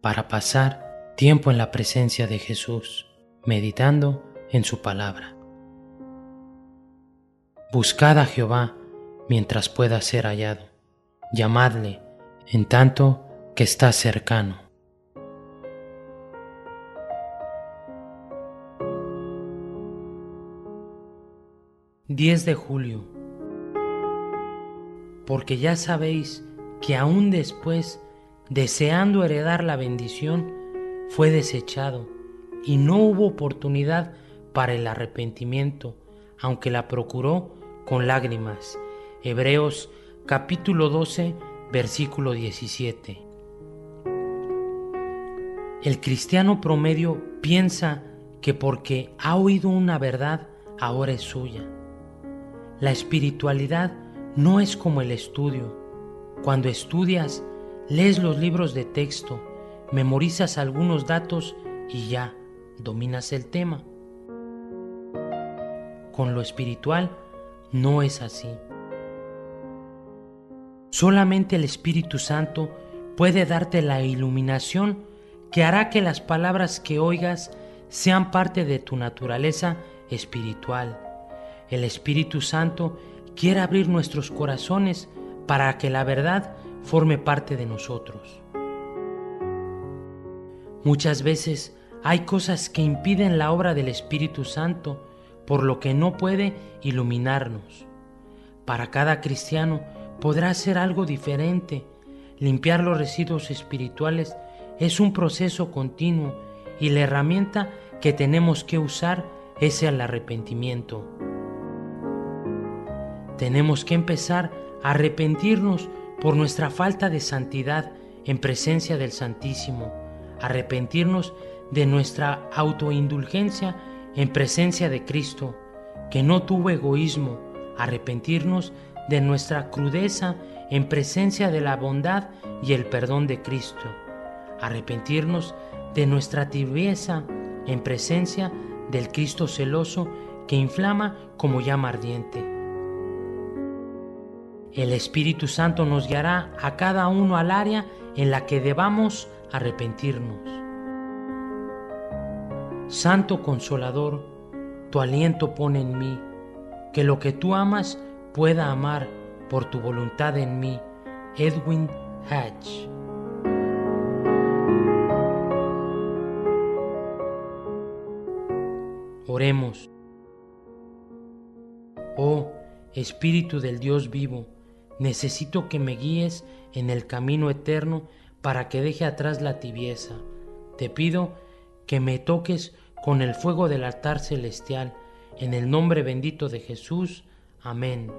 para pasar tiempo en la presencia de Jesús, meditando en su palabra. Buscad a Jehová mientras pueda ser hallado, llamadle en tanto que está cercano. ...10 de julio... ...porque ya sabéis que aún después deseando heredar la bendición, fue desechado y no hubo oportunidad para el arrepentimiento, aunque la procuró con lágrimas. Hebreos capítulo 12, versículo 17. El cristiano promedio piensa que porque ha oído una verdad, ahora es suya. La espiritualidad no es como el estudio. Cuando estudias, Lees los libros de texto, memorizas algunos datos y ya dominas el tema. Con lo espiritual no es así. Solamente el Espíritu Santo puede darte la iluminación que hará que las palabras que oigas sean parte de tu naturaleza espiritual. El Espíritu Santo quiere abrir nuestros corazones para que la verdad forme parte de nosotros. Muchas veces hay cosas que impiden la obra del Espíritu Santo, por lo que no puede iluminarnos. Para cada cristiano podrá ser algo diferente. Limpiar los residuos espirituales es un proceso continuo y la herramienta que tenemos que usar es el arrepentimiento. Tenemos que empezar a arrepentirnos por nuestra falta de santidad en presencia del Santísimo, arrepentirnos de nuestra autoindulgencia en presencia de Cristo, que no tuvo egoísmo, arrepentirnos de nuestra crudeza en presencia de la bondad y el perdón de Cristo, arrepentirnos de nuestra tibieza en presencia del Cristo celoso que inflama como llama ardiente el Espíritu Santo nos guiará a cada uno al área en la que debamos arrepentirnos. Santo Consolador, tu aliento pone en mí, que lo que tú amas pueda amar por tu voluntad en mí. Edwin Hatch. Oremos. Oh Espíritu del Dios vivo, Necesito que me guíes en el camino eterno para que deje atrás la tibieza. Te pido que me toques con el fuego del altar celestial. En el nombre bendito de Jesús. Amén.